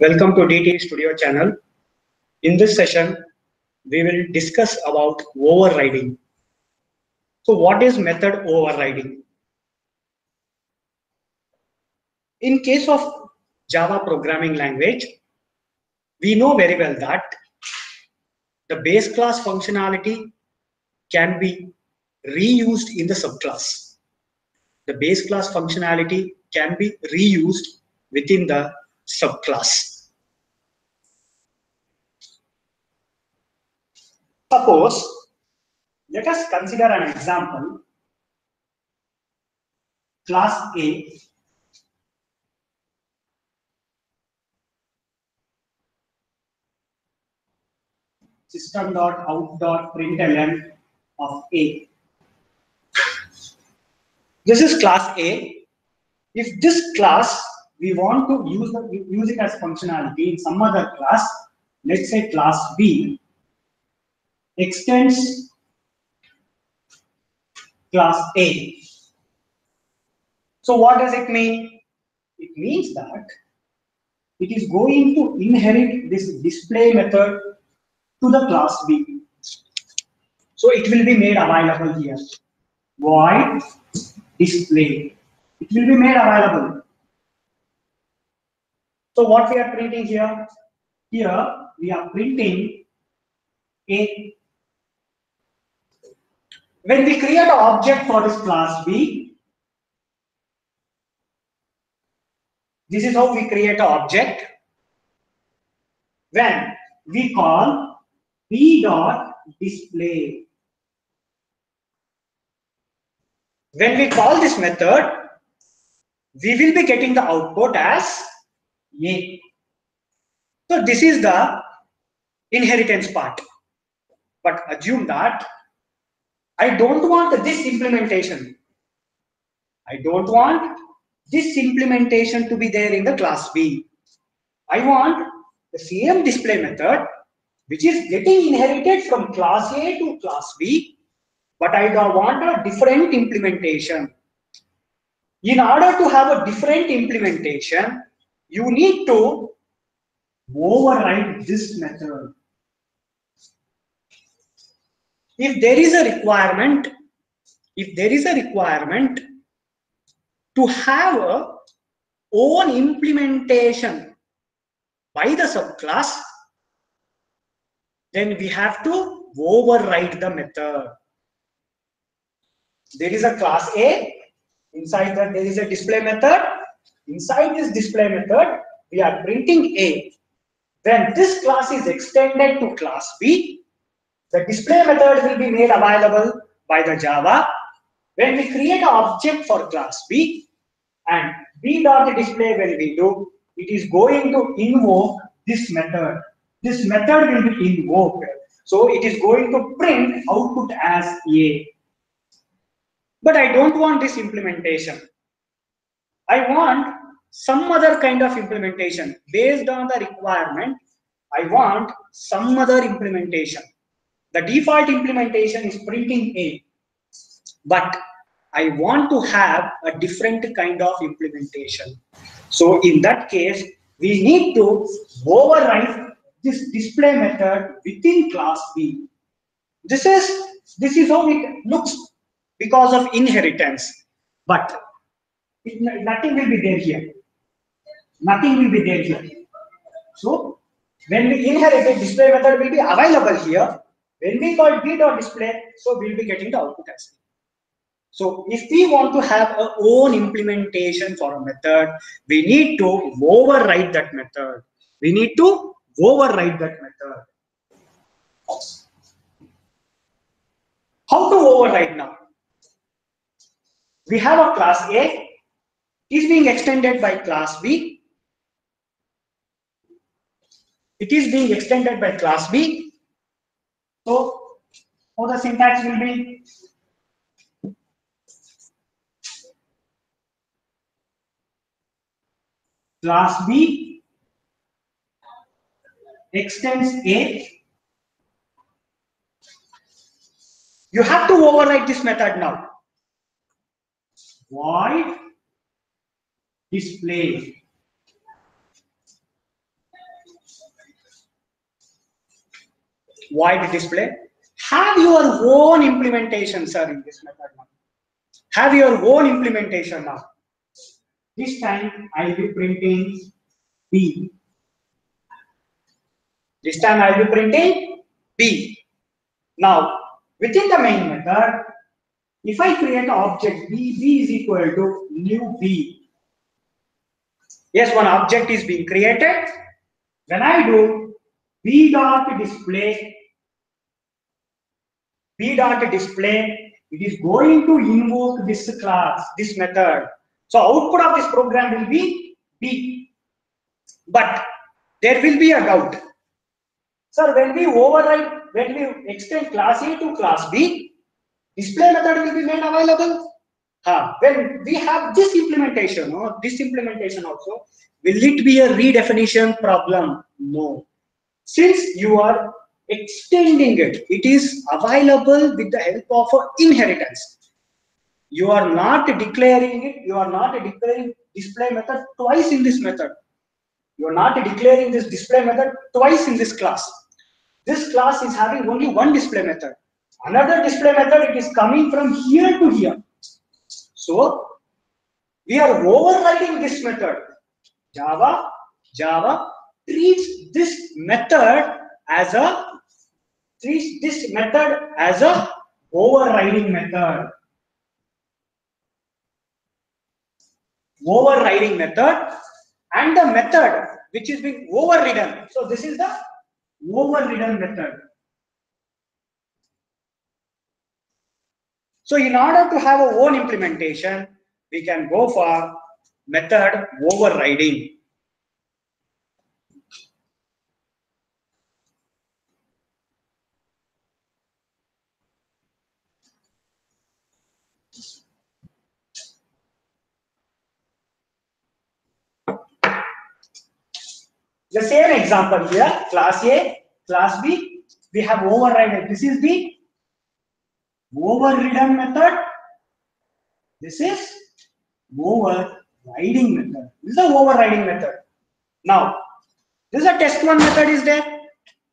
Welcome to DTE Studio channel. In this session, we will discuss about overriding. So what is method overriding? In case of Java programming language, we know very well that the base class functionality can be reused in the subclass. The base class functionality can be reused within the subclass. Suppose, let us consider an example. Class A system.out.println of A. This is class A. If this class we want to use, the, use it as functionality in some other class, let's say class B, extends class A. So what does it mean? It means that it is going to inherit this display method to the class B. So it will be made available here. Void display. It will be made available. So what we are printing here? Here we are printing A. When we create an object for this class B, this is how we create an object. When we call b dot display. When we call this method, we will be getting the output as a. So this is the inheritance part. But assume that I don't want this implementation. I don't want this implementation to be there in the class B. I want the same display method which is getting inherited from class A to class B, but I don't want a different implementation. In order to have a different implementation, you need to override this method. If there is a requirement, if there is a requirement to have a own implementation by the subclass, then we have to override the method. There is a class A, inside that there is a display method. Inside this display method, we are printing A. When this class is extended to class B, the display method will be made available by the Java. When we create an object for class B and B dot display when we do, it is going to invoke this method this method will be invoked. So it is going to print output as A. But I don't want this implementation. I want some other kind of implementation based on the requirement. I want some other implementation. The default implementation is printing A. But I want to have a different kind of implementation. So in that case, we need to override this display method within class B. This is this is how it looks because of inheritance, but it, nothing will be there here. Nothing will be there here. So when we inherit it, display method will be available here. When we call b dot display, so we'll be getting the output as so if we want to have our own implementation for a method, we need to override that method. We need to override that method. How to override now? We have a class A is being extended by class B. It is being extended by class B. So, how the syntax will be? Class B extends A. You have to override this method now. Void display. Void display. Have your own implementation, sir, in this method now. Have your own implementation now. This time I'll be printing B. This time I'll be printing B. Now, within the main method, if I create an object B, B is equal to new B. Yes, one object is being created. When I do B dot display, B dot display, it is going to invoke this class, this method. So output of this program will be B. But there will be a doubt. Sir, when we override, when we extend class A to class B, display method will be made available. Huh. When we have this implementation, or this implementation also, will it be a redefinition problem? No. Since you are extending it, it is available with the help of inheritance. You are not declaring it, you are not declaring display method twice in this method. You are not declaring this display method twice in this class. This class is having only one display method. Another display method, it is coming from here to here. So, we are overriding this method. Java, Java treats this method as a treats this method as a overriding method. Overriding method and the method which is being overridden. So this is the overridden method. So in order to have a own implementation, we can go for method overriding. The same example here, class A, class B, we have overridden. This is the overridden method. This is overriding method. This is the overriding method. Now, this is a test one method is there.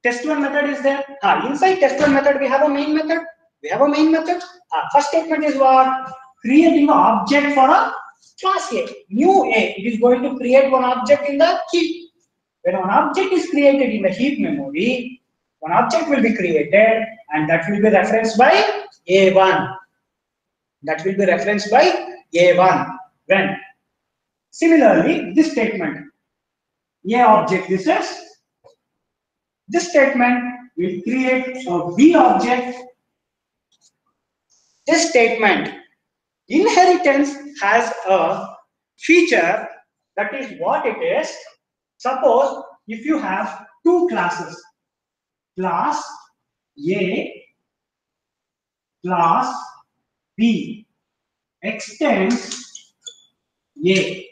Test one method is there. Ah, inside test one method, we have a main method. We have a main method. Ah, first statement is what? Creating an object for a class A. New A. It is going to create one object in the heap. When an object is created in the heap memory, one object will be created and that will be referenced by A1. That will be referenced by A1. When similarly, this statement, A object, this is this statement will create a B object. This statement, inheritance has a feature that is what it is Suppose if you have two classes, class A, class B extends A.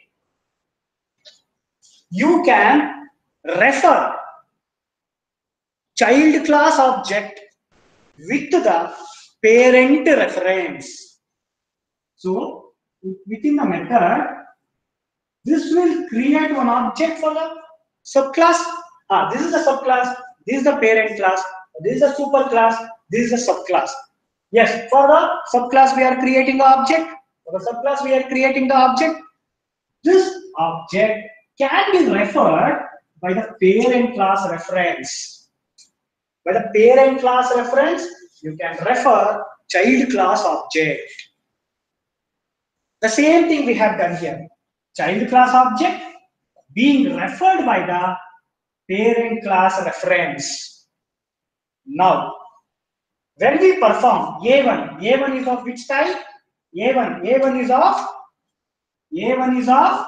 You can refer child class object with the parent reference. So within the method, this will create one object for the subclass. Ah, this is the subclass. This is the parent class. This is the superclass. This is the subclass. Yes, for the subclass we are creating the object. For the subclass we are creating the object. This object can be referred by the parent class reference. By the parent class reference, you can refer child class object. The same thing we have done here child class object being referred by the parent class reference. Now, when we perform A1, A1 is of which type? A1, A1 is of A1 is of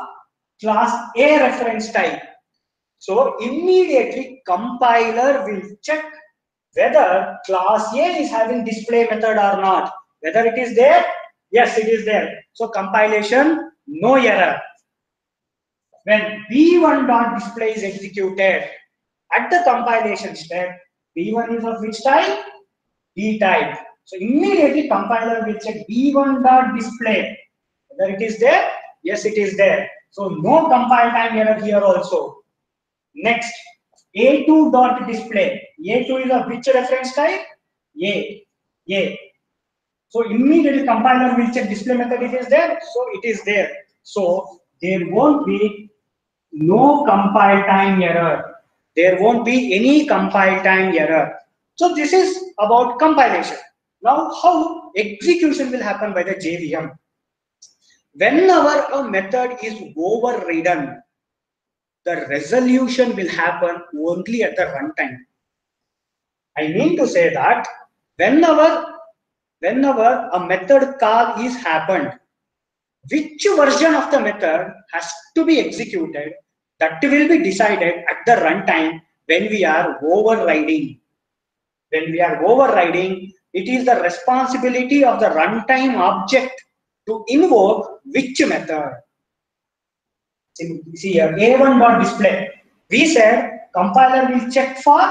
class A reference type. So immediately compiler will check whether class A is having display method or not. Whether it is there, yes, it is there. So compilation, no error when b1 dot display is executed at the compilation step, b1 is of which type? B type. So immediately compiler will check b1 dot display. Whether it is there? Yes, it is there. So no compile time error here also. Next, A2 dot display. A2 is of which reference type? A. A. So immediately compiler will check display method it is there. So it is there. So there won't be no compile time error. There won't be any compile time error. So this is about compilation. Now how execution will happen by the JVM. Whenever a method is overridden, the resolution will happen only at the runtime. I mean to say that whenever whenever a method call is happened, which version of the method has to be executed, that will be decided at the runtime when we are overriding. When we are overriding, it is the responsibility of the runtime object to invoke which method. See here, A1 dot display. We said compiler will check for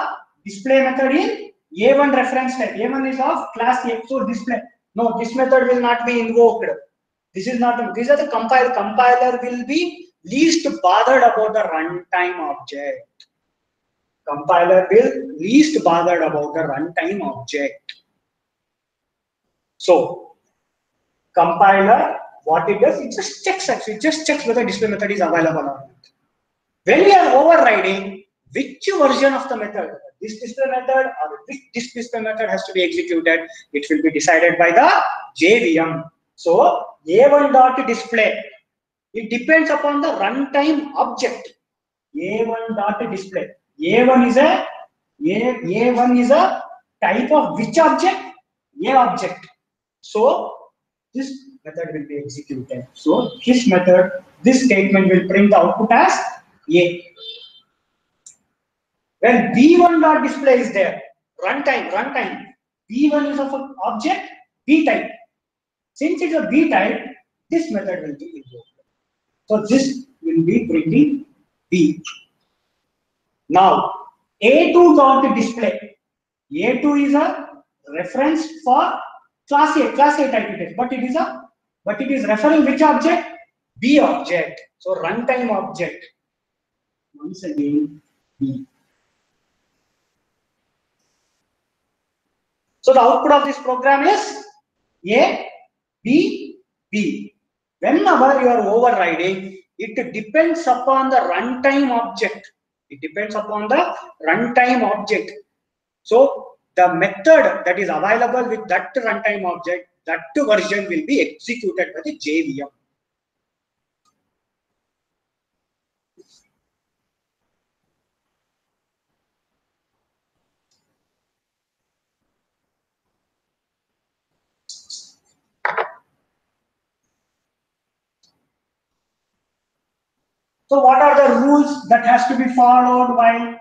display method in A1 reference type. A1 is of class A. So display. No, this method will not be invoked. This is not. These are the compile. Compiler will be least bothered about the runtime object. Compiler will least bothered about the runtime object. So compiler, what it does, it just checks actually, it just checks whether display method is available or not. When we are overriding, which version of the method, this display method or this display method has to be executed, it will be decided by the JVM. So A1 dot display, it depends upon the runtime object. A1 dot display. A1 is a A, A1 is a type of which object? A object. So this method will be executed. So this method, this statement will print the output as A. When B1 dot display is there, runtime, runtime, B1 is of an object B type. Since it's a B type, this method will be invoked. So this will be printing B. Now, A2 dot display. A2 is a reference for class A, class A type it is, but it is a, but it is referring which object? B object. So runtime object. Once again, B. So the output of this program is A, B. Whenever you are overriding, it depends upon the runtime object. It depends upon the runtime object. So the method that is available with that runtime object, that version will be executed by the JVM. So what are the rules that has to be followed while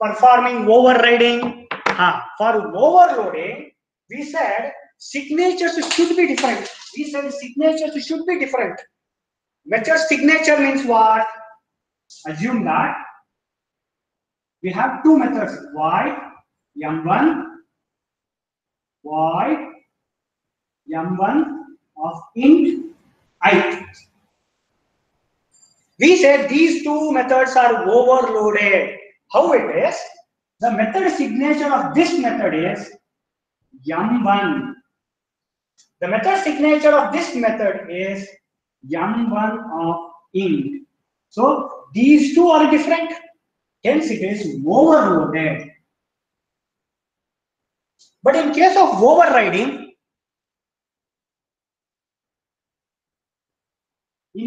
performing overriding? Ah, for overloading, we said signatures should be different. We said signatures should be different. Method signature means what? Assume that we have two methods, y, m1, y, m1 of int i. We said these two methods are overloaded. How it is? The method signature of this method is yum1. The method signature of this method is yum1 of int. So these two are different. Hence it is overloaded. But in case of overriding,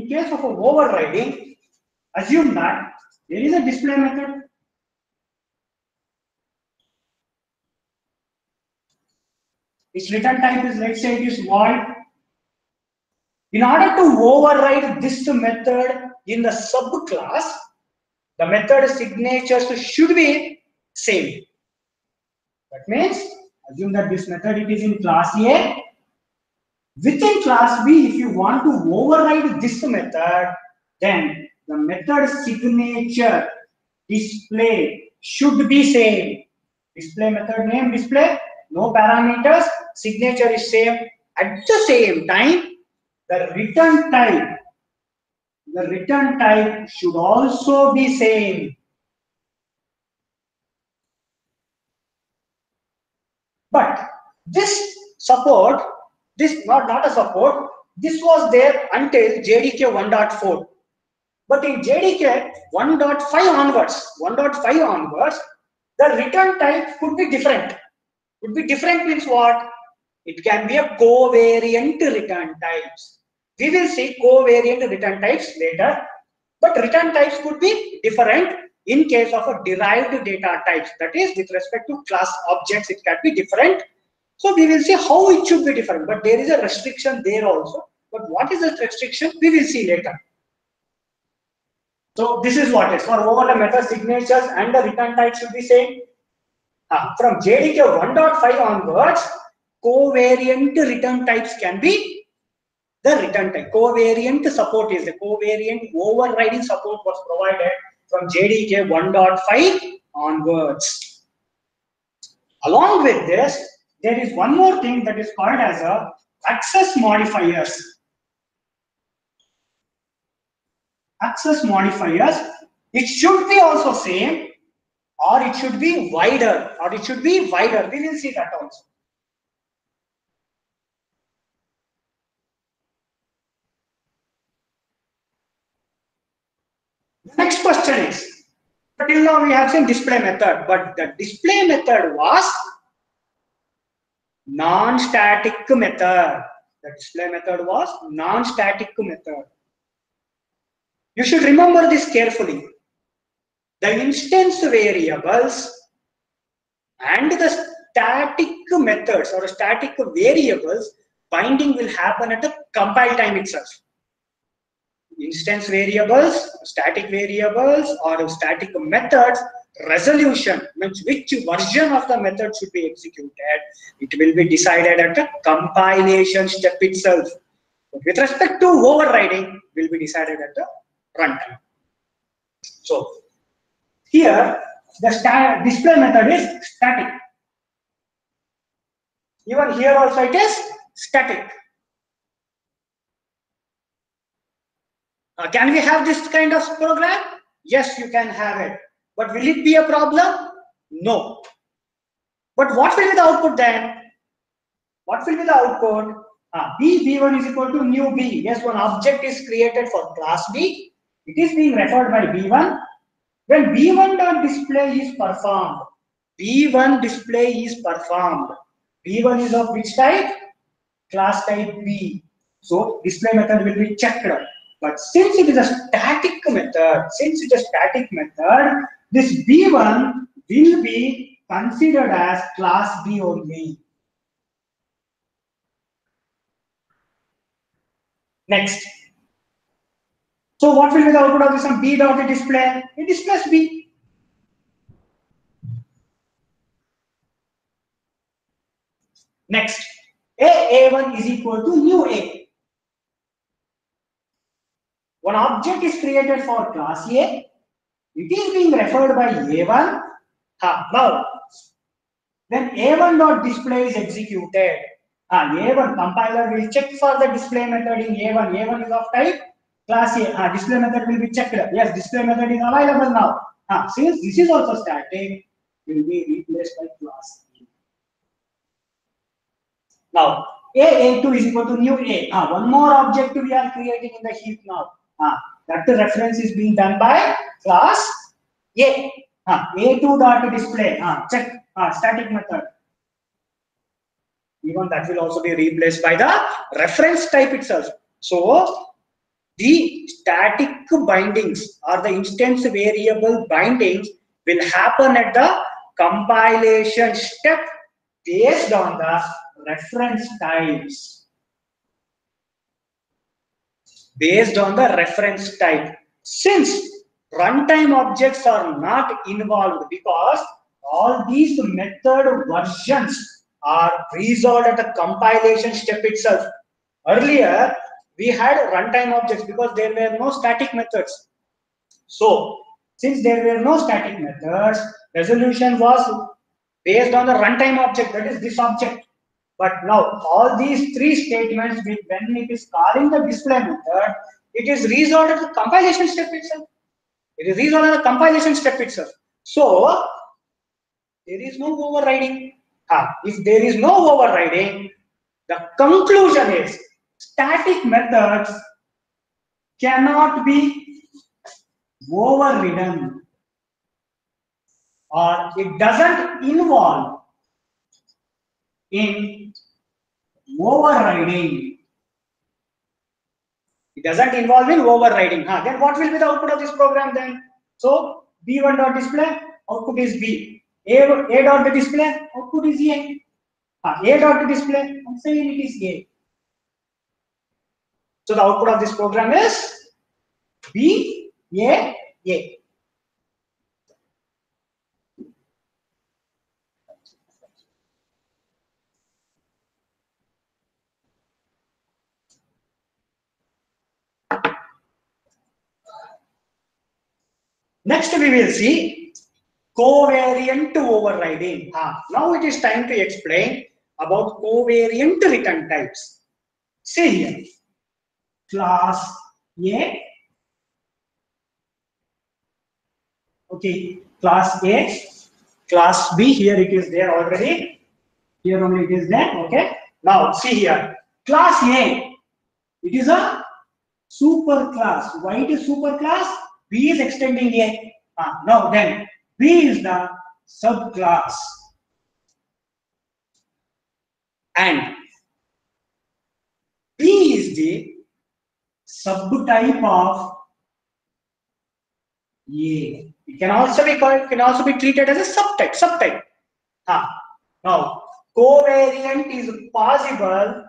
in case of overriding, assume that there is a display method Its return type is, let's say it is void. In order to override this method in the subclass, the method signatures should be same. That means, assume that this method it is in class A. Within class B, if you want to override this method, then the method signature display should be same. Display method name display, no parameters, signature is same. At the same time, the return type, the return type should also be same. But this support this not, not a support, this was there until JDK 1.4. But in JDK 1.5 onwards, 1.5 onwards, the return type could be different. Could be different means what? It can be a covariant return types. We will see covariant return types later, but return types could be different in case of a derived data types. That is, with respect to class objects, it can be different. So we will see how it should be different, but there is a restriction there also. But what is the restriction? We will see later. So this is what is for over the method signatures and the return type should be same. Uh, from JDK 1.5 onwards, covariant return types can be the return type. Covariant support is the covariant overriding support was provided from JDK 1.5 onwards. Along with this, there is one more thing that is called as a access modifiers. access modifiers, it should be also same or it should be wider or it should be wider. We will see that also. Next question is, till now we have seen display method, but the display method was non-static method. The display method was non-static method. You should remember this carefully. The instance variables and the static methods or static variables binding will happen at the compile time itself. Instance variables, static variables or static methods resolution means which version of the method should be executed. It will be decided at the compilation step itself. But with respect to overriding will be decided at the runtime. So here the display method is static. Even here also it is static. Uh, can we have this kind of program? Yes, you can have it. But will it be a problem? No. But what will be the output then? What will be the output? Ah, b b1 is equal to new b. Yes, one object is created for class b it is being referred by B1. When B1 dot display is performed, B1 display is performed. B1 is of which type? Class type B. So display method will be checked. But since it is a static method, since it is a static method, this B1 will be considered as class B only. Next, so what will be the output of this one? B dot the display. It displays B. Next, A A1 is equal to new A. One object is created for class A. It is being referred by A1. Ha, now, then A1 dot display is executed. Ah, A1 compiler will check for the display method in A1. A1 is of type class A, display method will be checked. Yes, display method is available now. Since this is also static, will be replaced by class A. Now, A, A2 is equal to new A. One more object we are creating in the heap now. That reference is being done by class A. Uh, A2 dot display. Uh, check uh, static method. Even that will also be replaced by the reference type itself. So the static bindings or the instance variable bindings will happen at the compilation step based on the reference types. Based on the reference type. Since runtime objects are not involved because all these method versions are resolved at the compilation step itself. Earlier, we had runtime objects because there were no static methods. So, since there were no static methods, resolution was based on the runtime object, that is this object. But now, all these three statements, when it is calling the display method, it is resolved at the compilation step itself. It is resolved at the compilation step itself. So, there is no overriding. Ah, if there is no overriding, the conclusion is static methods cannot be overridden or it doesn't involve in overriding. It doesn't involve in overriding. Huh? Then what will be the output of this program then? So B1 dot display, output is B. A, A dot display, output is A. Uh, A dot display, I'm saying it is A. So the output of this program is B, A, A. Next we will see covariant overriding. Ah, now it is time to explain about covariant return types. See here, class A, okay, class A, class B, here it is there already, here only it is there, okay. Now see here, class A, it is a super class. Why it is super class? B is extending A. Ah, now then, B is the subclass. And B is the subtype of A. It can also be called, can also be treated as a subtype. Subtype. Ah, now covariant is possible,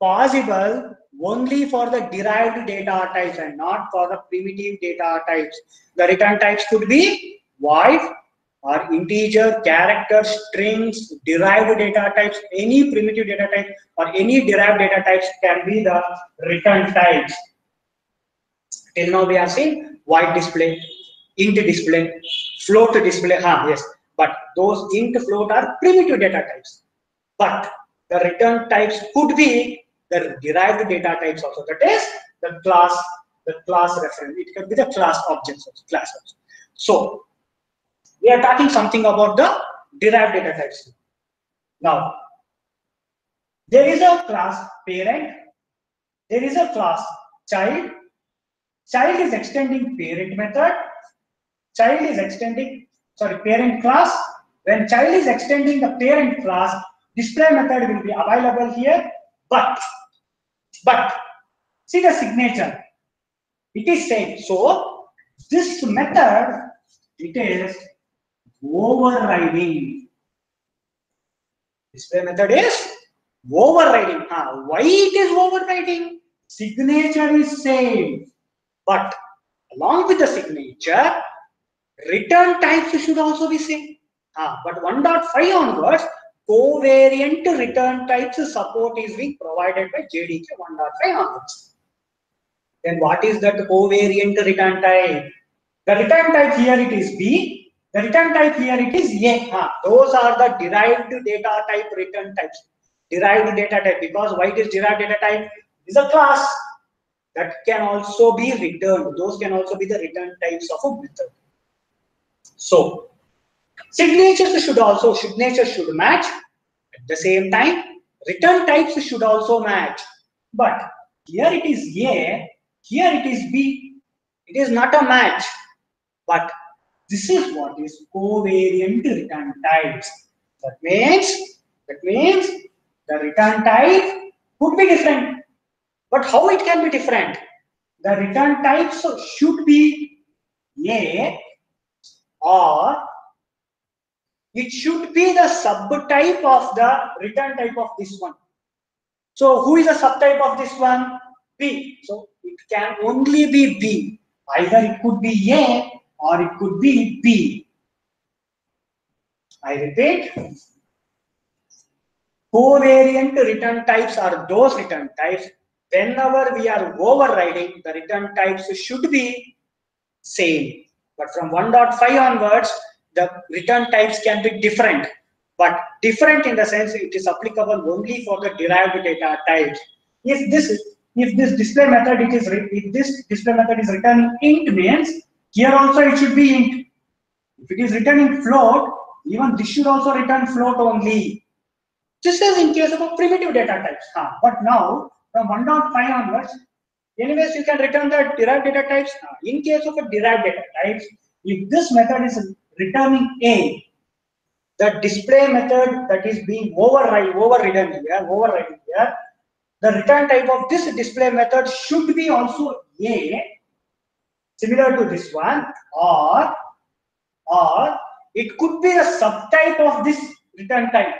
possible only for the derived data types and not for the primitive data types. The return types could be void or integer, character, strings, derived data types, any primitive data type or any derived data types can be the return types. Till now we have seen void display, int display, float display, huh, yes, but those int float are primitive data types. But the return types could be the derived data types also. That is the class, the class reference. It can be the class objects also, class also. So we are talking something about the derived data types. Now, there is a class parent, there is a class child. Child is extending parent method. Child is extending, sorry, parent class. When child is extending the parent class, display method will be available here but, but, see the signature. It is same. So, this method, it is overriding. Display method is overriding. Huh? Why it is overriding? Signature is same. But along with the signature, return types should also be same. Ah, but 1.5 onwards, covariant return types support is being provided by JDK 1.5 onwards. Then what is that covariant return type? The return type here it is B. The return type here it is A. Ah, those are the derived data type return types. Derived data type because why it is derived data type? Is a class that can also be returned. Those can also be the return types of a method. So Signatures should also, signatures should match. At the same time, return types should also match. But here it is A, here it is B. It is not a match. But this is what is covariant return types. That means, that means the return type could be different. But how it can be different? The return types should be A or it should be the subtype of the return type of this one. So who is the subtype of this one? B. So it can only be B. Either it could be A or it could be B. I repeat. Covariant return types are those return types. Whenever we are overriding, the return types should be same. But from 1.5 onwards, the return types can be different, but different in the sense it is applicable only for the derived data types. If this if this display method it is if this display method is returning int means here also it should be int. If it is returning float, even this should also return float only. Just as in case of a primitive data types. Huh. But now, from 1.5 onwards, anyways, you can return the derived data types. Uh, in case of a derived data types, if this method is returning A, the display method that is being override, overridden here, overridden here, the return type of this display method should be also A, similar to this one, or, or it could be a subtype of this return type,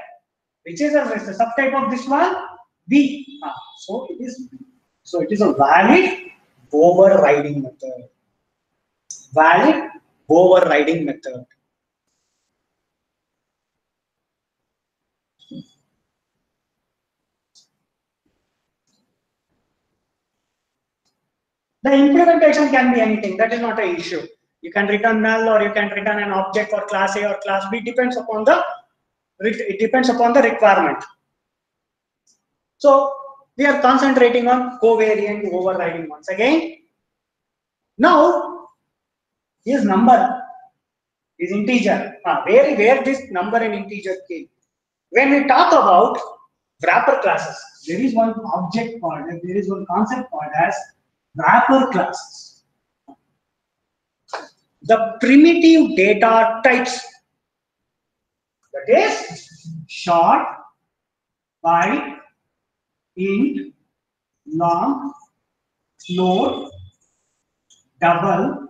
which is a, a subtype of this one, B. Ah, so it is so it is a valid overriding method. Valid overriding method. The implementation can be anything. That is not an issue. You can return null or you can return an object for class A or class B. Depends upon the it depends upon the requirement. So we are concentrating on covariant overriding once again. Now his number is integer. Ah, where where this number and integer came? When we talk about wrapper classes, there is one object called there is one concept called as wrapper classes. The primitive data types that is short, byte, int, long, float, double,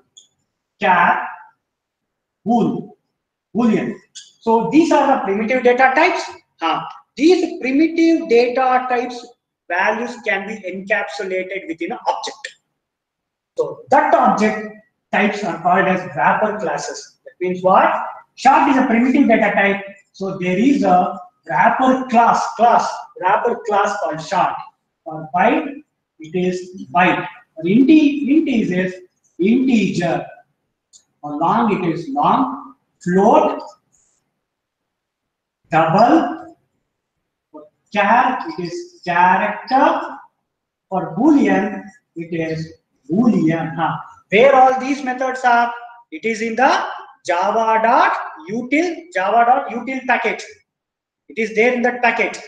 char, bool, boolean. So these are the primitive data types. Uh, these primitive data types values can be encapsulated within an object. So that object types are called as wrapper classes. That means what? Short is a primitive data type. So there is a wrapper class, class, wrapper class called short. For byte, it is byte. For int, int is integer. Long, it is long. Float, double. For char, it is character. For boolean, it is boolean. Huh. Where all these methods are? It is in the java.util, java.util package. It is there in that package.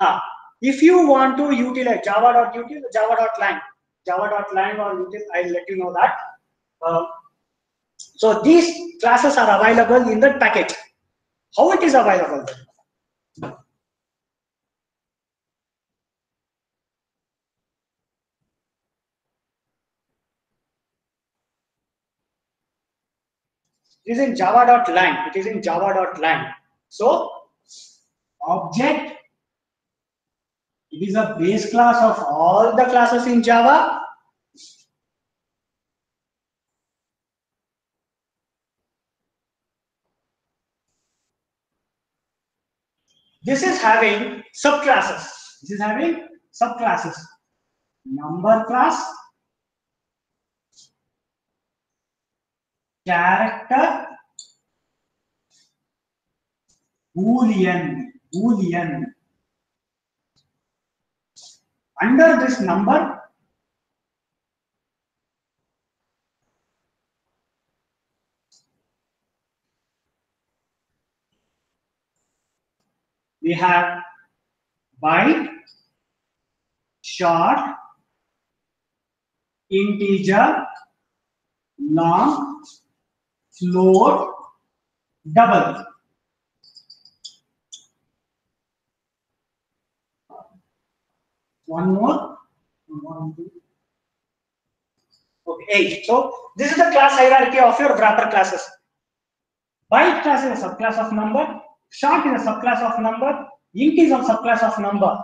Huh. If you want to utilize java.util, java.lang, java.lang or util, I'll let you know that. Uh, so these classes are available in that package. How it is available? It is in java.lang. It is in java.lang. So object, it is a base class of all the classes in Java. This is having subclasses. This is having subclasses. Number class, character, boolean, boolean. Under this number, we have byte, short, integer, long, float, double. One more. One, two. Okay. So this is the class hierarchy of your wrapper classes. Byte class is a subclass of number. Short is a subclass of number. Int is a subclass of number.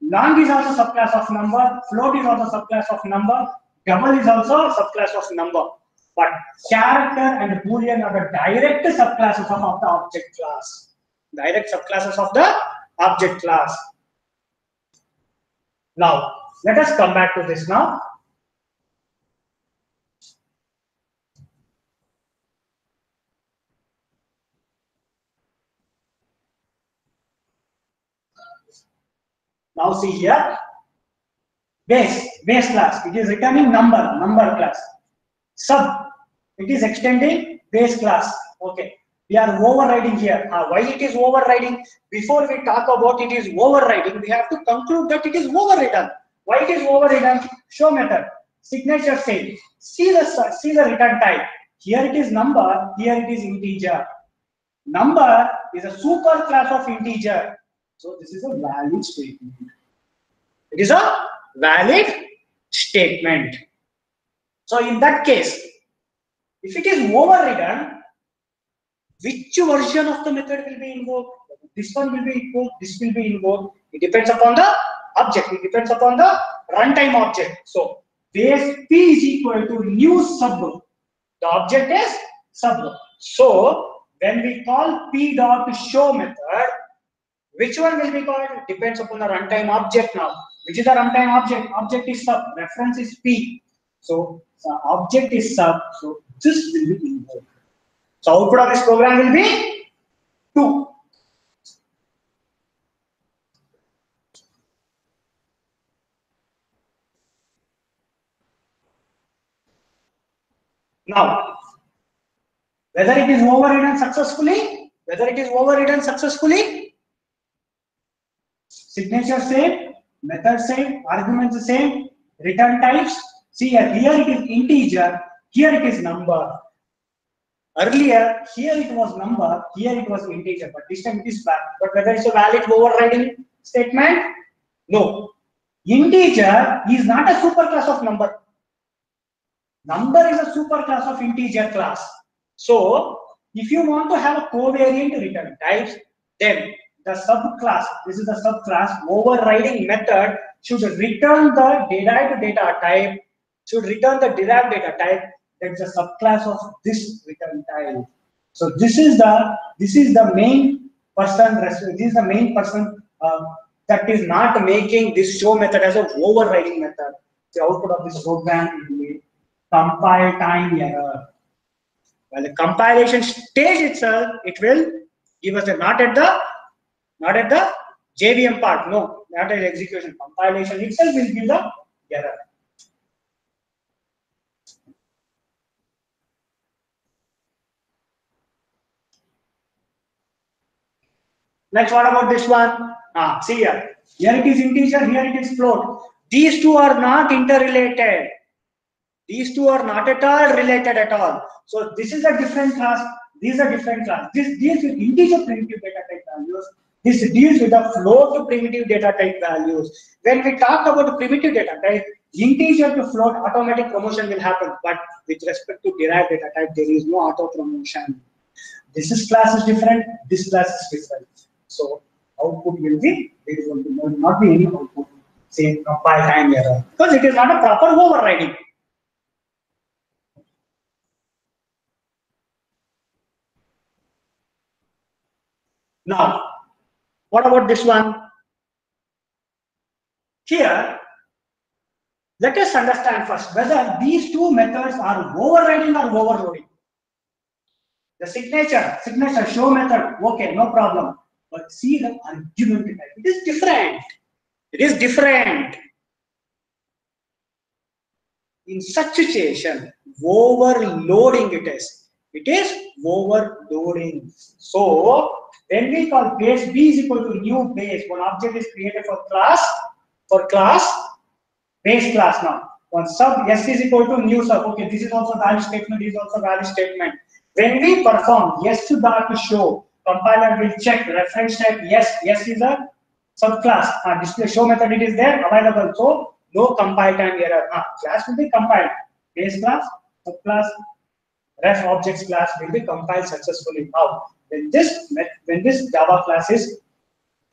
Long is also subclass of number. Float is also subclass of number. Double is also subclass of number. But character and boolean are the direct subclasses of the object class. Direct subclasses of the object class. Now, let us come back to this now. Now see here, base, base class, it is returning number, number class. Sub, it is extending base class. Okay. we are overriding here. Uh, why it is overriding? Before we talk about it is overriding, we have to conclude that it is overridden. Why it is overridden? Show method. Signature same. See the see the return type. Here it is number. Here it is integer. Number is a super class of integer. So this is a valid statement. It is a valid statement. So in that case, if it is overridden, which version of the method will be invoked? This one will be invoked, this will be invoked. It depends upon the object, it depends upon the runtime object. So base p is equal to new sub. The object is sub. So when we call p dot show method, which one will be called? Depends upon the runtime object now. Which is the runtime object? Object is sub. Reference is p. So the object is sub. So this will be invoked. So output of this program will be 2. Now, whether it is overridden successfully, whether it is overridden successfully, signature same, method same, arguments same, return types. See here, here it is integer, here it is number. Earlier, here it was number, here it was integer, but this time it is back. But whether it's a valid overriding statement? No. Integer is not a superclass of number. Number is a superclass of integer class. So, if you want to have a covariant return types, then the subclass, this is the subclass, overriding method should return the derived data type, should return the derived data type that's a subclass of this return type. So this is the this is the main person. This is the main person uh, that is not making this show method as an overriding method. The output of this program will be compile time error. Well, the compilation stage itself, it will give us a not at the not at the JVM part. No, not at execution. Compilation itself will give the error. Next, what about this one? Ah, see here. Here it is integer, here it is float. These two are not interrelated. These two are not at all related at all. So this is a different class. These are different class. This with integer primitive data type values. This deals with the float to primitive data type values. When we talk about primitive data type, integer to float automatic promotion will happen. But with respect to derived data type, there is no auto promotion. This is class is different. This class is different. So output will be there is will not be any output. Say compile time error because it is not a proper overriding. Now, what about this one? Here, let us understand first whether these two methods are overriding or overloading. The signature, signature show method, okay, no problem. But see the argument type, it is different. It is different. In such situation, overloading it is. It is overloading. So when we call base b is equal to new base, one object is created for class, for class, base class now. One sub s is equal to new sub. Okay, this is also valid statement, this is also valid statement. When we perform yes to dot to show, compiler will check reference type. Yes, yes is a subclass. Uh, display show method it is there available. So no compile time error. Uh, class will be compiled. Base class, subclass, ref objects class will be compiled successfully. Now, when this when this Java class is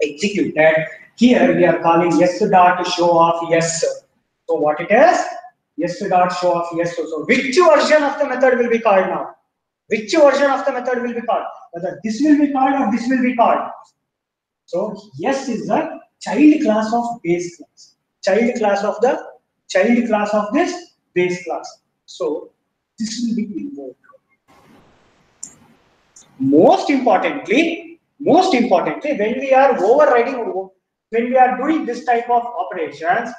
executed, here we are calling yes dot show off yes. So what it is? Yes dot show off yes. So which version of the method will be called now? Which version of the method will be called? Whether this will be called or this will be called. So yes is the child class of base class. Child class of the child class of this base class. So this will be. Most importantly, most importantly, when we are overriding, when we are doing this type of operations,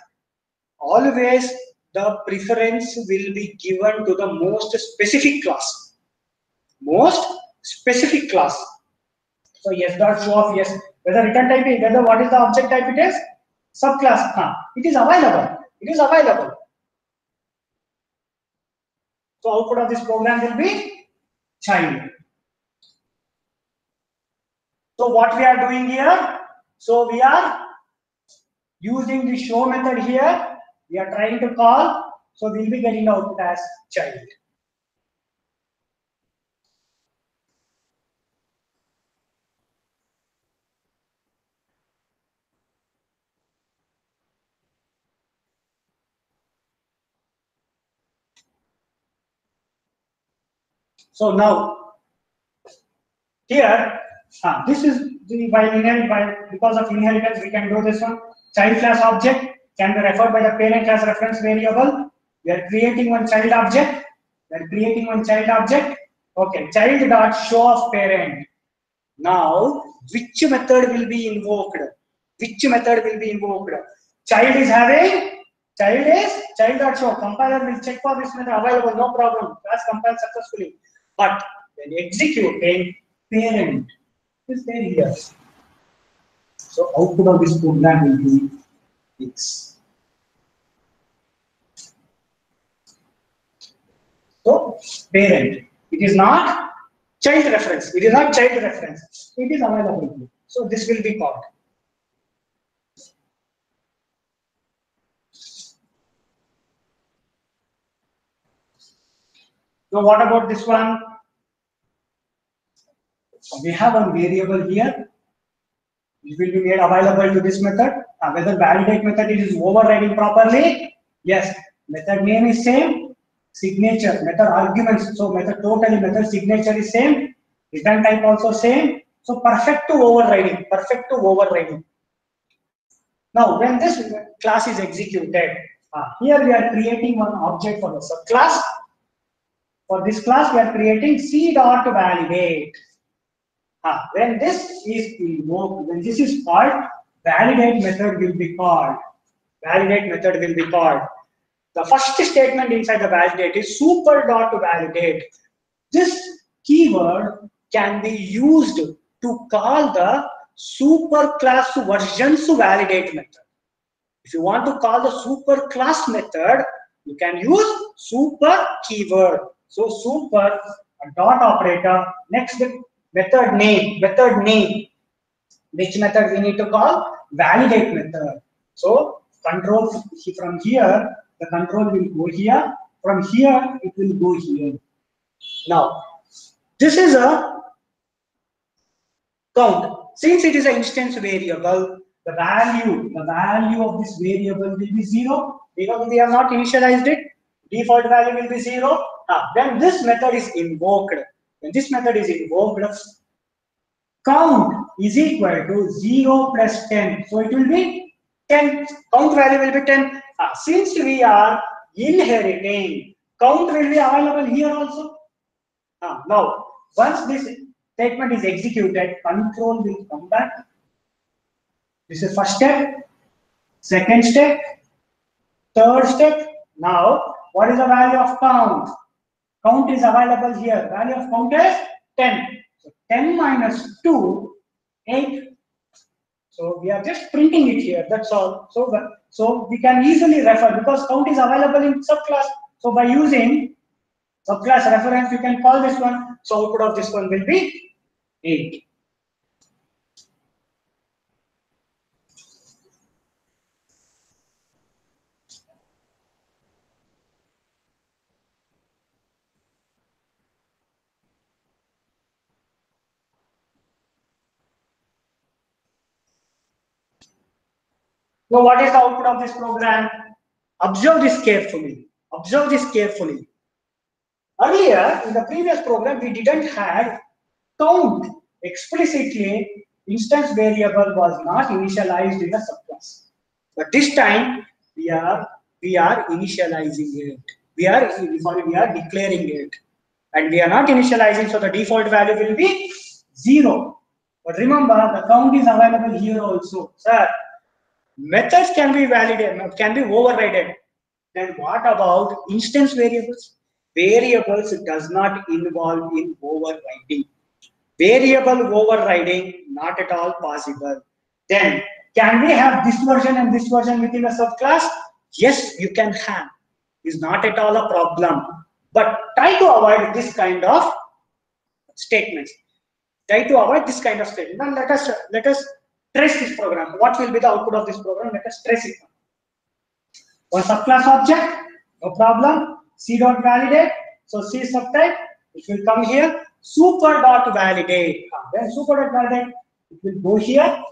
always the preference will be given to the most specific class. Most specific class. So yes dot show of yes, whether return type is whether what is the object type it is subclass. Huh. It is available. It is available. So output of this program will be child. So what we are doing here? So we are using the show method here. We are trying to call. So we'll be getting output as child. So now, here, uh, this is the by inherit by because of inheritance we can do this one. Child class object can be referred by the parent class reference variable. We are creating one child object. We are creating one child object. Okay, child dot show of parent. Now, which method will be invoked? Which method will be invoked? Child is having child is child dot show. Compiler will check for this method available, no problem. Class compiled successfully. But when executing, parent is there here. So output of this program will be X. So parent, it is not child reference. It is not child reference. It is available. So this will be called. So what about this one? We have a variable here. It will be made available to this method. Whether validate method is overriding properly? Yes. Method name is same. Signature, method arguments. So method totally method signature is same. Return type also same. So perfect to overriding. Perfect to overriding. Now when this class is executed, uh, here we are creating one object for the subclass for this class, we are creating c dot validate. Ah, when this is invoked, when this is called, validate method will be called. Validate method will be called. The first statement inside the validate is super dot validate. This keyword can be used to call the super class versions validate method. If you want to call the super class method, you can use super keyword. So super dot operator. Next method name. Method name. Which method we need to call? Validate method. So control from here. The control will go here. From here it will go here. Now this is a count. Since it is an instance variable, the value, the value of this variable will be zero because we have not initialized it. Default value will be zero. Ah, then this method is invoked. When this method is invoked, count is equal to 0 plus 10. So it will be 10. Count value will be 10. Ah, since we are inheriting, count will be available here also. Ah, now, once this statement is executed, control will come back. This is first step, second step, third step. Now, what is the value of count? Count is available here. Value of count is 10. So 10 minus 2, 8. So we are just printing it here. That's all. So, so we can easily refer because count is available in subclass. So by using subclass reference, you can call this one. So output of this one will be 8. Now, what is the output of this program? Observe this carefully. Observe this carefully. Earlier, in the previous program, we didn't have count explicitly. Instance variable was not initialized in the subclass. But this time, we are we are initializing it. We are we are declaring it, and we are not initializing. So the default value will be zero. But remember, the count is available here also, sir methods can be validated, can be overridden. Then what about instance variables? Variables does not involve in overriding. Variable overriding, not at all possible. Then, can we have this version and this version within a subclass? Yes, you can have. Is not at all a problem. But try to avoid this kind of statements. Try to avoid this kind of statement. Now let us let us trace this program. What will be the output of this program? Let us trace it. One subclass object, no problem. C dot validate. So C subtype, it will come here. Super dot validate. Then super dot validate, it will go here.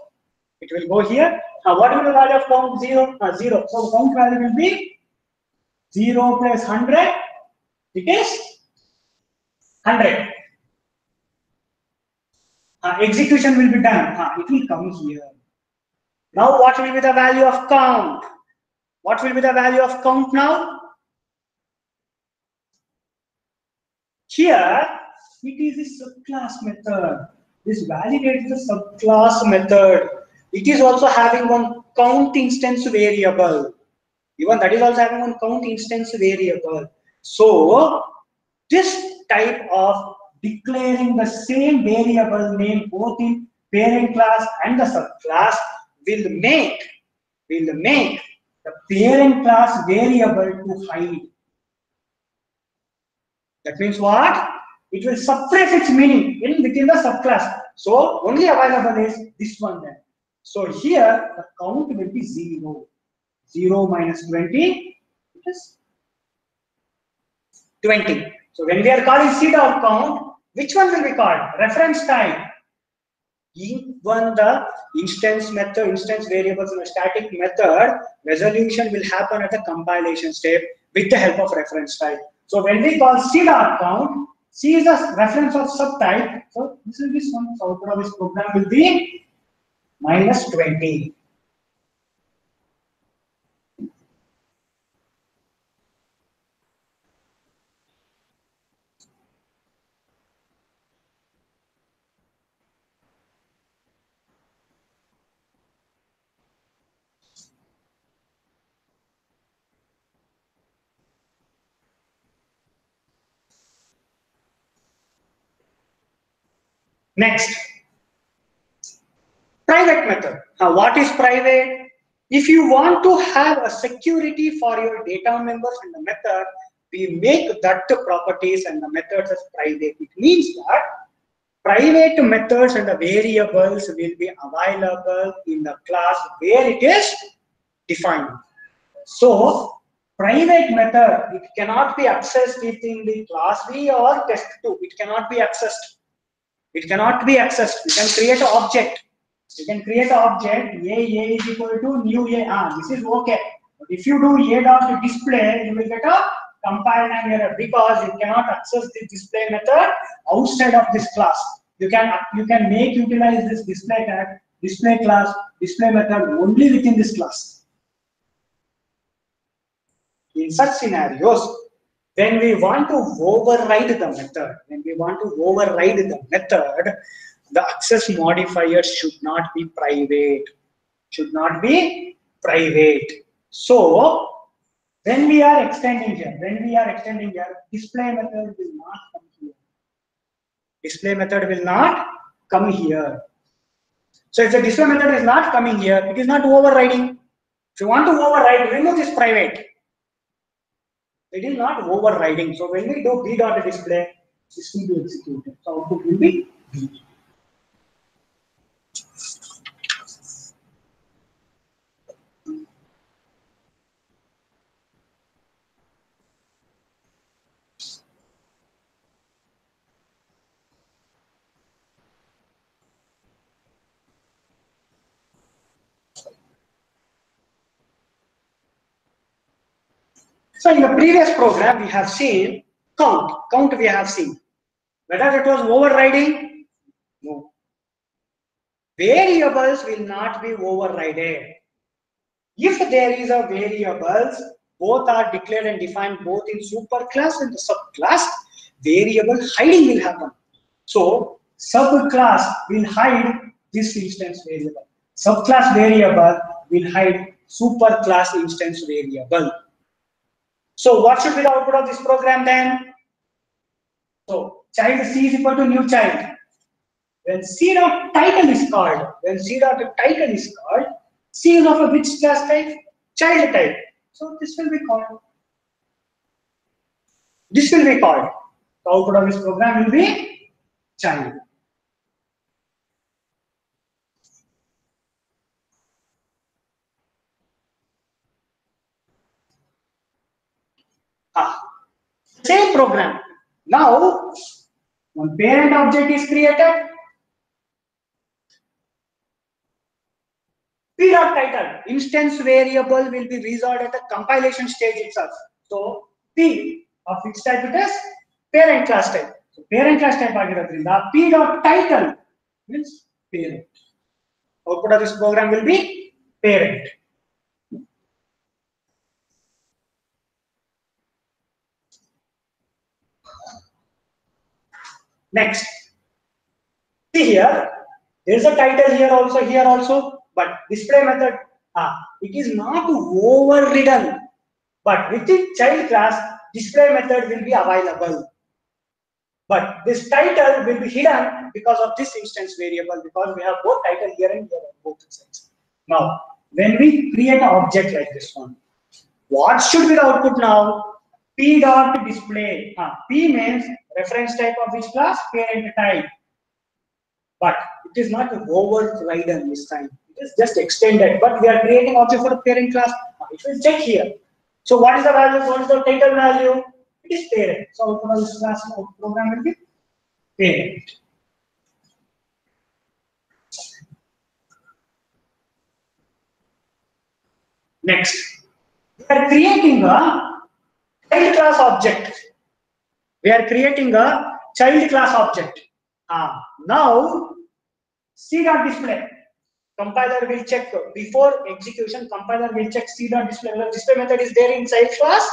It will go here. Now what will the value of count? Zero. Uh, zero. So count value will be zero plus hundred. It is hundred. Uh, execution will be done. Uh, it will come here. Now what will be the value of count? What will be the value of count now? Here, it is a subclass method. This validates the subclass method. It is also having one count instance variable. Even that is also having one count instance variable. So, this type of declaring the same variable name both in parent class and the subclass will make will make the parent class variable to hide. That means what? It will suppress its meaning in within the subclass. So only available is this one then. So here the count will be zero. Zero minus 20 is 20. So when we are calling C dot count, which one will be called? Reference type. Even the instance method, instance variables in a static method, resolution will happen at the compilation step with the help of reference type. So when we call C dot count, C is a reference of subtype. So this will be one. So output of this program will be minus 20. Next, private method. Now, what is private? If you want to have a security for your data members in the method, we make that properties and the methods as private. It means that private methods and the variables will be available in the class where it is defined. So, private method, it cannot be accessed within the class V or test2. It cannot be accessed it cannot be accessed. You can create an object. You can create an object. A, A is equal to new A. Ah, this is okay. But if you do A dot display, you will get a compiling error because you cannot access the display method outside of this class. You can you can make utilize this display tag, display class, display method only within this class. In such scenarios, when we want to override the method, when we want to override the method, the access modifier should not be private, should not be private. So, when we are extending here, when we are extending here, display method will not come here. Display method will not come here. So if the display method is not coming here, it is not overriding. If you want to override, remove this private it is not overriding. So when we do b dot display, will be executed. So output will be b. So in the previous program, we have seen count. Count we have seen. Whether it was overriding? No. Variables will not be overridden. If there is a variables, both are declared and defined both in superclass and the subclass, variable hiding will happen. So subclass will hide this instance variable. Subclass variable will hide superclass instance variable. So what should be the output of this program then? So child C is equal to new child. when C dot title is called, when C dot title is called, C is of a which class type? Child type. So this will be called. This will be called. The output of this program will be child. Ah, same program. Now, one parent object is created. P dot title instance variable will be resolved at the compilation stage itself. So P of which type it is parent class type. So parent class type ಆಗಿರೋದ್ರಿಂದ P dot title means parent. Output of this program will be parent. Next, see here, there is a title here also, here also, but display method, ah, it is not overridden, but within child class, display method will be available. But this title will be hidden because of this instance variable, because we have both title here and here on both sides. Now, when we create an object like this one, what should be the output now? P dot display. Ah, P means reference type of which class? Parent type. But it is not a overridden this time. It is just extended. But we are creating object for a parent class. It will check here. So what is the value? What is the title value? It is parent. So output this class program will be parent. Next, we are creating a child class object. We are creating a child class object. Ah, now, C dot display. Compiler will check before execution. Compiler will check C dot display. Whether display method is there in child class.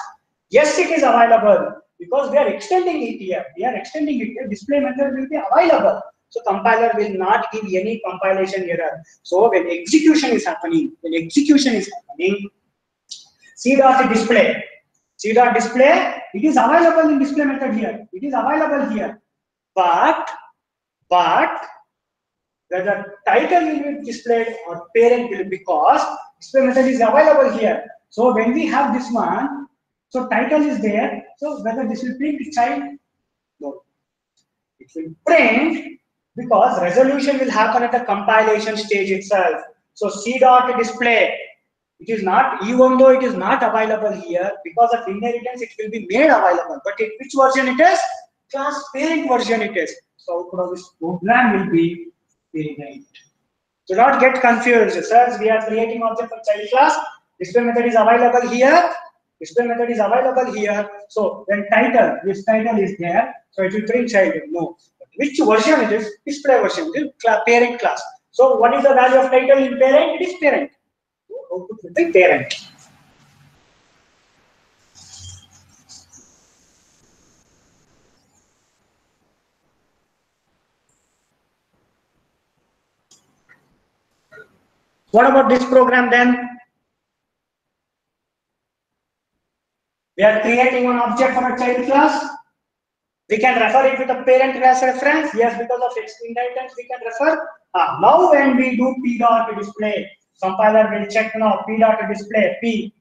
Yes, it is available because we are extending it here. We are extending it here. Display method will be available. So compiler will not give any compilation error. So when execution is happening, when execution is happening, C dot display C dot display, it is available in display method here. It is available here. But, but, whether title will be displayed or parent will be because display method is available here. So when we have this one, so title is there. So whether this will print child, no. It will print because resolution will happen at the compilation stage itself. So C dot display it is not even though it is not available here because of inheritance it will be made available. But in which version it is? Class parent version it is. So output of this program will be parent do not get confused. Sirs we are creating object for child class. Display method is available here. Display method is available here. So when title. This title is there. So it will print child. No. Which version it is? Display version. Parent class. So what is the value of title in parent? It is parent output will be parent. What about this program then? We are creating an object for a child class. We can refer it with a parent class reference. Yes, because of its inheritance, we can refer. Ah, now when we do p dot display, compiler will check now p dot display p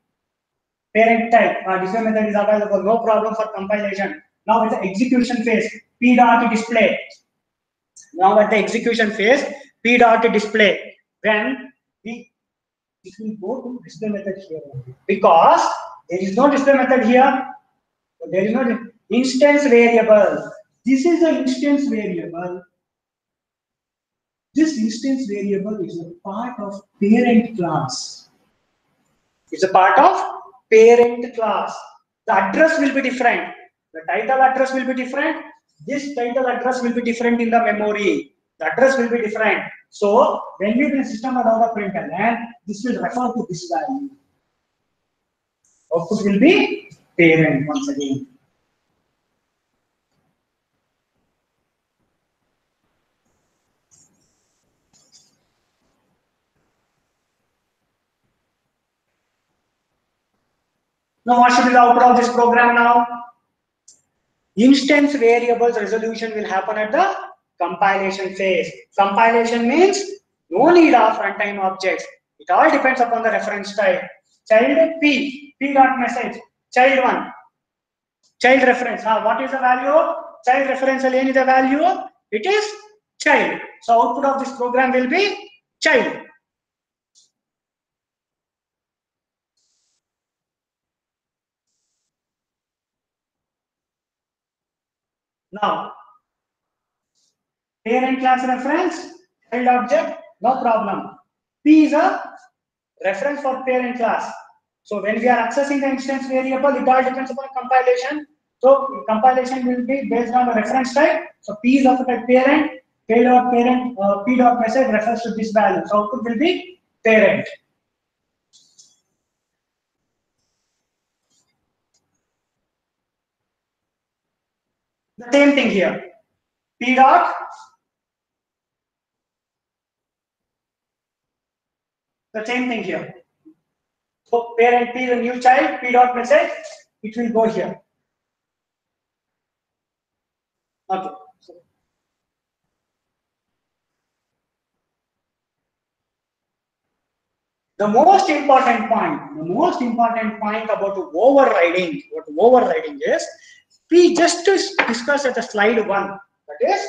parent type. Uh, display method is available no problem for compilation. Now at the execution phase p dot display. Now at the execution phase p dot display. When we will go to display method here because there is no display method here. There is no instance variable. This is the instance variable this instance variable is a part of parent class. It's a part of parent class. The address will be different. The title address will be different. This title address will be different in the memory. The address will be different. So when we do system allow the printer, then this will refer to this value. Output will be parent once again. Now, what should be the output of this program now? Instance variables resolution will happen at the compilation phase. Compilation means no need of runtime objects. It all depends upon the reference type. Child P, P dot message, child one, child reference. Ah, what is the value? Of child reference alien is the value. It is child. So output of this program will be child. Now, parent class reference, child object, no problem. P is a reference for parent class. So when we are accessing the instance variable, it all depends upon compilation. So compilation will be based on the reference type. So P is of the type parent, P dot parent, uh, P dot message refers to this value. So output will be parent. The same thing here. P dot the same thing here. So parent P the new child, P dot message, it will go here. Okay. The most important point, the most important point about overriding, what overriding is, we just discussed at the slide one. That is,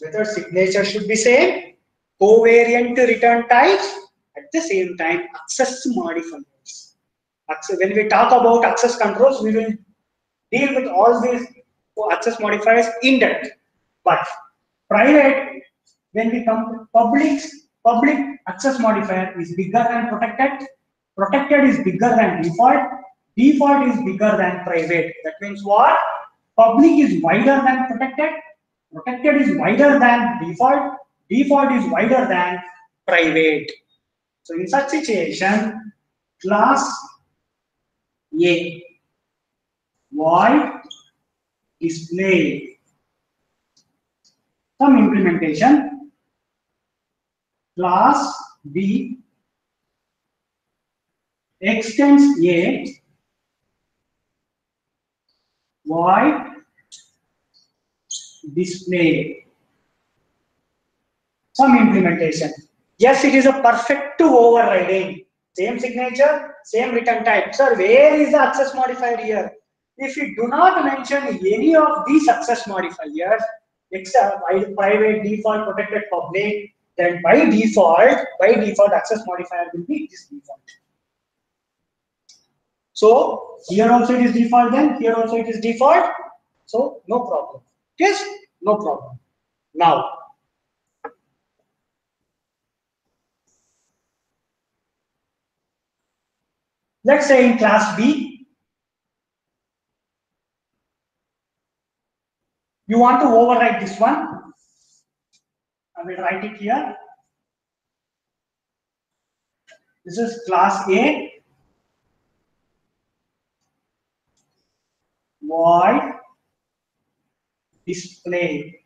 whether signature should be same, covariant return types, at the same time, access modifiers. When we talk about access controls, we will deal with all these access modifiers in depth. But private, when we come to public, public access modifier is bigger than protected. Protected is bigger than default. Default is bigger than private. That means what? Public is wider than protected. Protected is wider than default. Default is wider than private. So in such situation, class A void display some implementation class B extends A void display. Some implementation. Yes it is a perfect to overriding. Same signature same return type. Sir where is the access modifier here? If you do not mention any of these access modifiers except private default protected public then by default by default access modifier will be this default so here also it is default then here also it is default. So no problem. Yes? No problem. Now let's say in class b you want to override this one. I will write it here. This is class a void display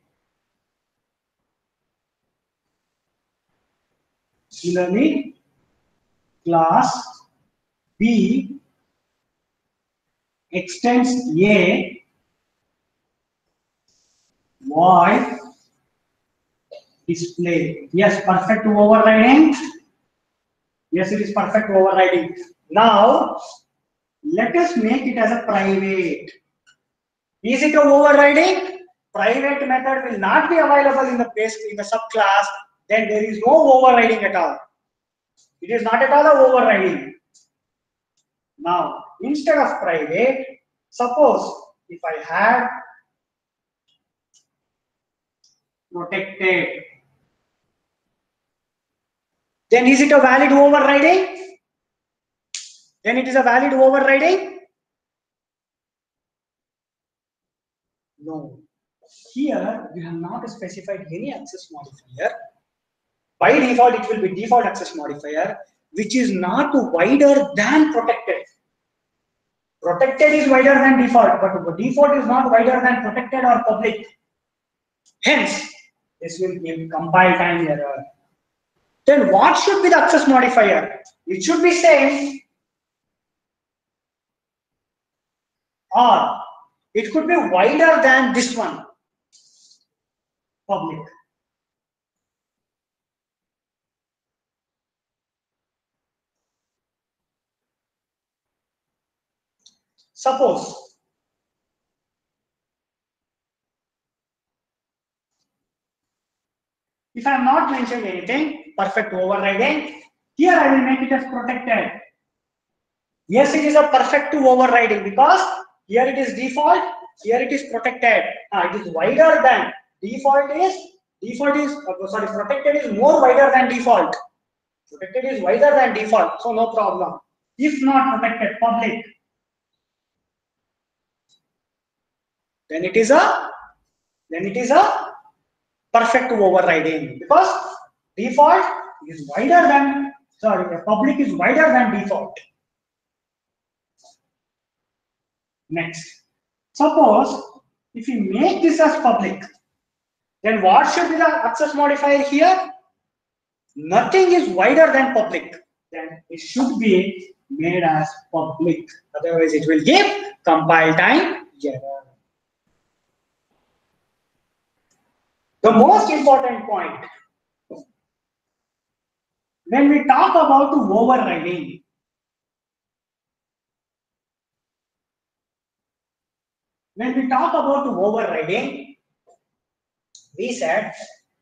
similarly class b extends a void display? Yes perfect overriding. Yes it is perfect overriding. Now let us make it as a private is it a overriding? Private method will not be available in the base in the subclass. Then there is no overriding at all. It is not at all a overriding. Now, instead of private, suppose if I had protected, then is it a valid overriding? Then it is a valid overriding? No. Here, you have not specified any access modifier. By default, it will be default access modifier, which is not wider than protected. Protected is wider than default, but default is not wider than protected or public. Hence, this will give compile time error. Then what should be the access modifier? It should be same or it could be wider than this one. public. Suppose if I have not mentioned anything, perfect overriding, here I will make it as protected. Yes, it is a perfect to overriding because here it is default, here it is protected. Ah, it is wider than default is default is uh, sorry protected is more wider than default. Protected is wider than default, so no problem. If not protected, public, then it is a then it is a perfect overriding because default is wider than sorry public is wider than default next. Suppose if we make this as public then what should be the access modifier here? Nothing is wider than public. Then it should be made as public. Otherwise it will give compile time error. The most important point. When we talk about overriding, when we talk about overriding, we said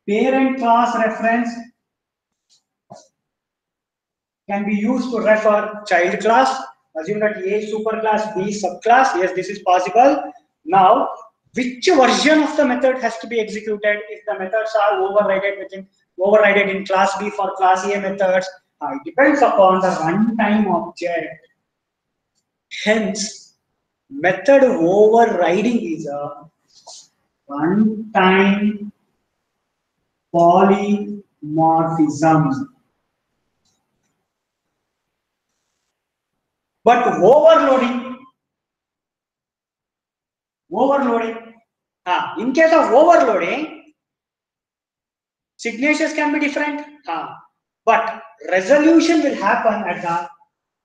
parent class reference can be used to refer child class. Assume that A is superclass, B is subclass. Yes, this is possible. Now, which version of the method has to be executed if the methods are overridden within overridden in class B for class A methods. Uh, it depends upon the runtime object. Hence, method of overriding is a runtime polymorphism. But overloading overloading. Ah, in case of overloading, signatures can be different. Ah, but resolution will happen at the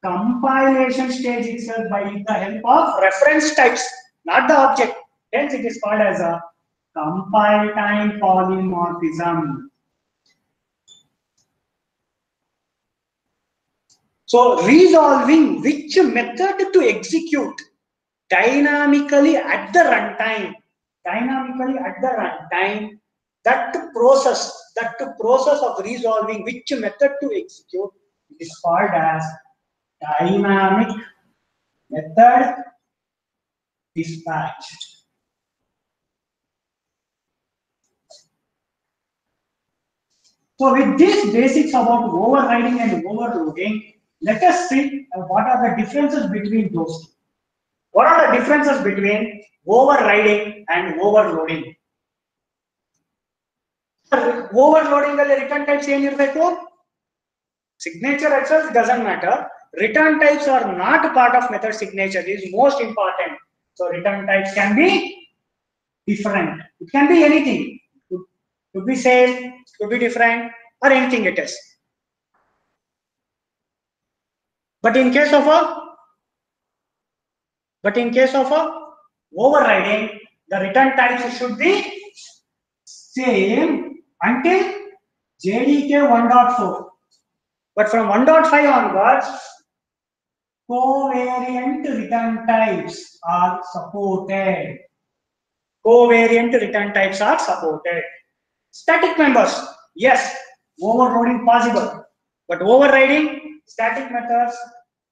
compilation stage itself by the help of reference types, not the object. Hence, it is called as a compile time polymorphism. So, resolving which method to execute dynamically at the runtime dynamically at the runtime that process that process of resolving which method to execute is called as dynamic method dispatch so with these basics about overriding and overloading let us see what are the differences between those two what are the differences between overriding and overloading? Overloading ಅಲ್ಲಿ return types ಏನಿರಬೇಕು signature itself doesn't matter return types are not part of method signature is most important. So return types can be different. It can be anything. Could, be same could be different or anything it is. But in case of a but in case of a overriding, the return types should be same until JDK 1.4. But from 1.5 onwards, covariant return types are supported. Covariant return types are supported. Static members, yes, overloading possible. But overriding, static methods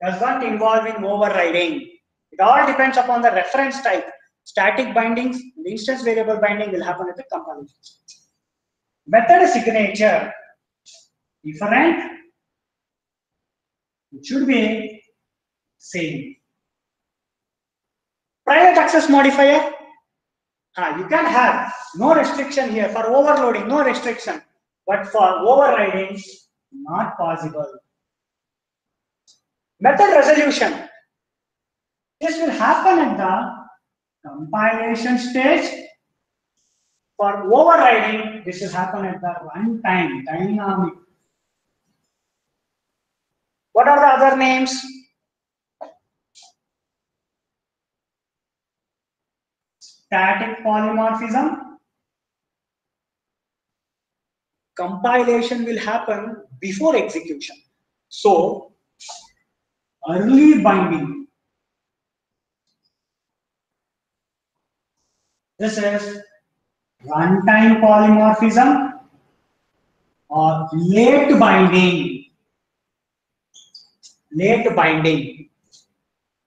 does not involve in overriding. It all depends upon the reference type. Static bindings, instance variable binding will happen at the compilation. Method signature, different. It should be same. Private access modifier, ah, you can have no restriction here for overloading, no restriction. But for overriding, not possible. Method resolution, this will happen at the compilation stage. For overriding, this will happen at the runtime, dynamic. What are the other names? Static polymorphism, compilation will happen before execution. So, early binding. This is runtime polymorphism or late binding. Late binding.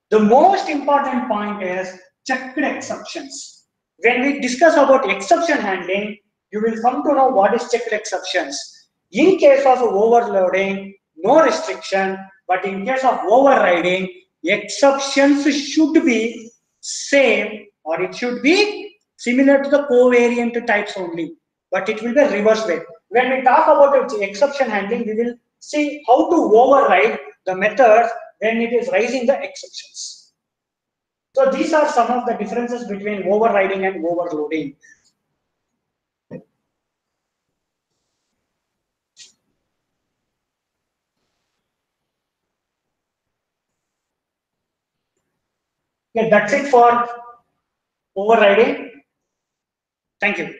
The most important point is checked exceptions. When we discuss about exception handling, you will come to know what is checked exceptions. In case of overloading, no restriction, but in case of overriding, exceptions should be same or it should be similar to the covariant types only, but it will be reverse way. When we talk about exception handling, we will see how to override the methods when it is raising the exceptions. So these are some of the differences between overriding and overloading. Okay, that's it for overriding. Thank you.